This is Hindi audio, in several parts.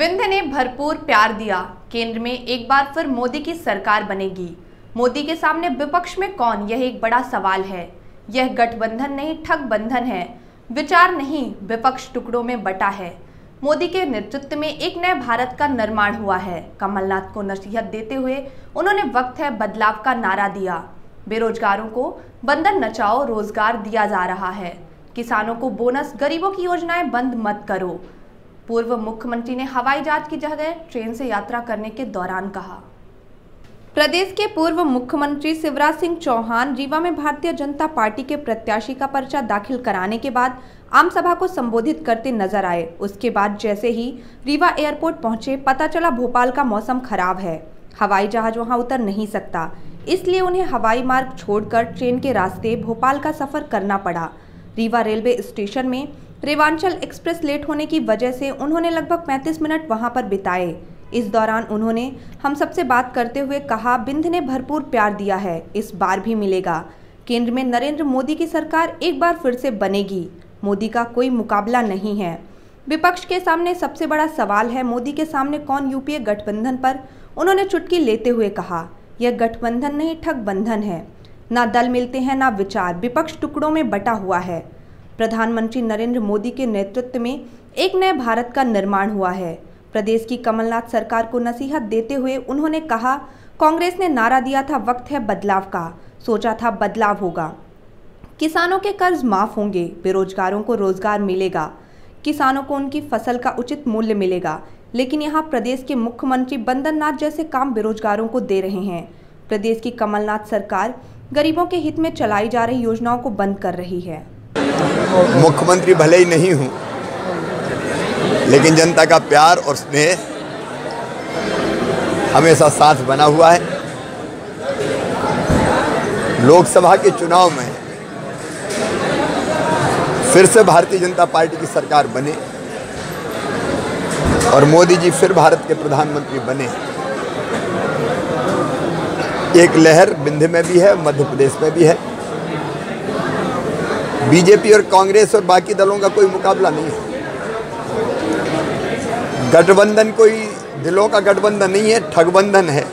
विंध्य ने भरपूर प्यार दिया। केंद्र में एक बार फिर मोदी की सरकार बनेगी। मोदी के सामने विपक्ष में कौन, यह एक बड़ा सवाल है। यह गठबंधन नहीं, ठग बंधन है। विचार नहीं, विपक्ष टुकड़ों में बटा है। मोदी के नेतृत्व में एक नए भारत का निर्माण हुआ है। कमलनाथ को नसीहत देते हुए उन्होंने वक्त है बदलाव का नारा दिया। बेरोजगारों को बंधन नचाओ, रोज़गार दिया जा रहा है। किसानों को बोनस, गरीबों की योजनाएँ बंद मत करो। पूर्व मुख्यमंत्री ने हवाई जहाज़ की जगह ट्रेन से यात्रा करने के दौरान कहा। प्रदेश के पूर्व मुख्यमंत्री शिवराज सिंह चौहान रीवा में भारतीय जनता पार्टी के प्रत्याशी का पर्चा दाखिल कराने के बाद आम सभा को संबोधित करते नज़र आए। उसके बाद जैसे ही रीवा एयरपोर्ट पहुँचे, पता चला भोपाल का मौसम खराब है। हवाई जहाज़ वहाँ उतर नहीं सकता। इसलिए उन्हें हवाई मार्ग छोड़कर ट्रेन के रास्ते भोपाल का सफ़र करना पड़ा। रीवा रेलवे स्टेशन में रेवांचल एक्सप्रेस लेट होने की वजह से उन्होंने लगभग 35 मिनट वहाँ पर बिताए। इस दौरान उन्होंने हम सबसे बात करते हुए कहा, बिंद ने भरपूर प्यार दिया है, इस बार भी मिलेगा। केंद्र में नरेंद्र मोदी की सरकार एक बार फिर से बनेगी। मोदी का कोई मुकाबला नहीं है। विपक्ष के सामने सबसे बड़ा सवाल है, मोदी के सामने कौन यूपीए गठबंधन पर? उन्होंने चुटकी लेते हुए कहा, यह गठबंधन नहीं ठग बंधन है। ना दल मिलते हैं, ना विचार। विपक्ष टुकड़ों में बटा हुआ है। प्रधानमंत्री नरेंद्र मोदी के नेतृत्व में एक नए भारत का निर्माण हुआ है। प्रदेश की कमलनाथ सरकार को नसीहत देते हुए उन्होंने कहा, कांग्रेस ने नारा दिया था, वक्त है बदलाव का। सोचा था बदलाव होगा। किसानों के कर्ज माफ़ होंगे, बेरोजगारों को रोज़गार मिलेगा। किसानों को उनकी फ़सल का उचित मूल्य मिलेगा। लेकिन यहाँ प्रदेश के मुख्यमंत्री बंदन नाथ जैसे काम बेरोजगारों को दे रहे हैं। प्रदेश की कमलनाथ सरकार गरीबों के हित में चलाई जा रही योजनाओं को बंद कर रही है। मुख्यमंत्री भले ही नहीं हूँ, लेकिन जनता का प्यार और स्नेह हमेशा साथ बना हुआ है। लोकसभा के चुनाव में फिर से भारतीय जनता पार्टी की सरकार बने और मोदी जी फिर भारत के प्रधानमंत्री बने। एक लहर विंध्य में भी है, मध्य प्रदेश में भी है। बीजेपी और कांग्रेस और बाकी दलों का कोई मुकाबला नहीं है। गठबंधन कोई दिलों का गठबंधन नहीं है, ठगबंधन है।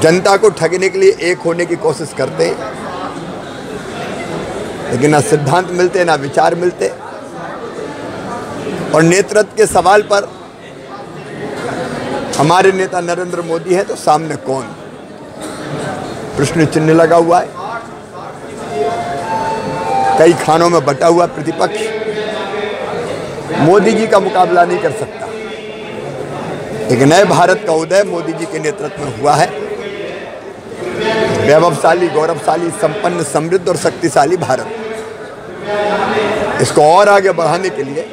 जनता को ठगने के लिए एक होने की कोशिश करते हैं। लेकिन ना सिद्धांत मिलते, ना विचार मिलते। और नेतृत्व के सवाल पर हमारे नेता नरेंद्र मोदी है तो सामने कौन? प्रश्न चिन्ह लगा हुआ है। कई खानों में बटा हुआ प्रतिपक्ष मोदी जी का मुकाबला नहीं कर सकता। एक नए भारत का उदय मोदी जी के नेतृत्व में हुआ है। वैभवशाली, गौरवशाली, संपन्न, समृद्ध और शक्तिशाली भारत। इसको और आगे बढ़ाने के लिए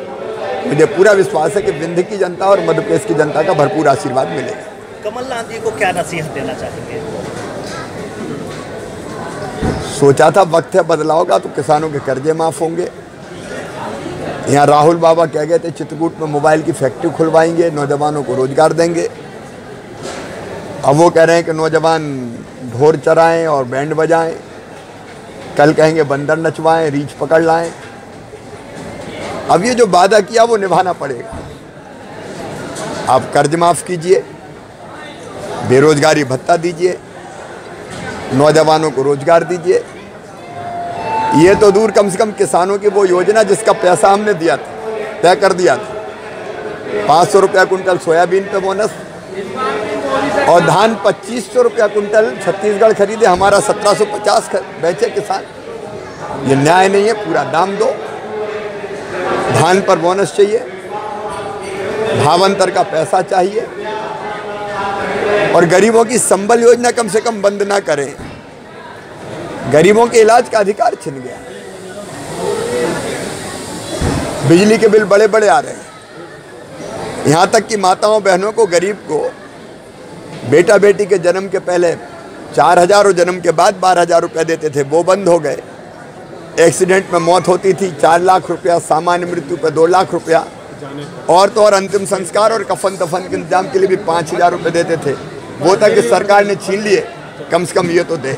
मुझे पूरा विश्वास है कि विंध्य की जनता और मध्य प्रदेश की जनता का भरपूर आशीर्वाद मिलेगा। कमलनाथ जी को क्या नसीहत देना चाहेंगे? सोचा था वक्त है, बदलाव का तो किसानों के कर्जे माफ़ होंगे। यहाँ राहुल बाबा कह गए थे, चित्रकूट में मोबाइल की फैक्ट्री खुलवाएँगे, नौजवानों को रोज़गार देंगे। अब वो कह रहे हैं कि नौजवान ढोर चराएँ और बैंड बजाएँ। कल कहेंगे बंदर नचवाएँ, रीछ पकड़ लाएँ। अब ये जो वादा किया, वो निभाना पड़ेगा। आप कर्ज माफ़ कीजिए, बेरोजगारी भत्ता दीजिए। नौजवानों को रोज़गार दीजिए। ये तो दूर कम से कम किसानों की वो योजना जिसका पैसा हमने दिया था, तय कर दिया था। पाँच सौ रुपया कुंटल सोयाबीन पे बोनस और धान पच्चीस सौ रुपया कुंटल छत्तीसगढ़ खरीदे, हमारा सत्रह सौ पचास बेचे किसान। ये न्याय नहीं है, पूरा दाम दो। धान पर बोनस चाहिए भावांतर का पैसा चाहिए। और गरीबों की संबल योजना कम से कम बंद ना करें। गरीबों के इलाज का अधिकार छिन गया। बिजली के बिल बड़े बड़े आ रहे हैं। यहाँ तक कि माताओं, बहनों को, गरीब को बेटा बेटी के जन्म के पहले चार हज़ार और जन्म के बाद बारह हज़ार रुपये देते थे, वो बंद हो गए। एक्सीडेंट में मौत होती थी, चार लाख रुपया, सामान्य मृत्यु पर दो लाख रुपया। और तो और अंतिम संस्कार और कफन दफन के इंतज़ाम के लिए भी पाँच हज़ार रुपये देते थे। वो था कि सरकार ने छीन लिए कम से कम ये तो दे।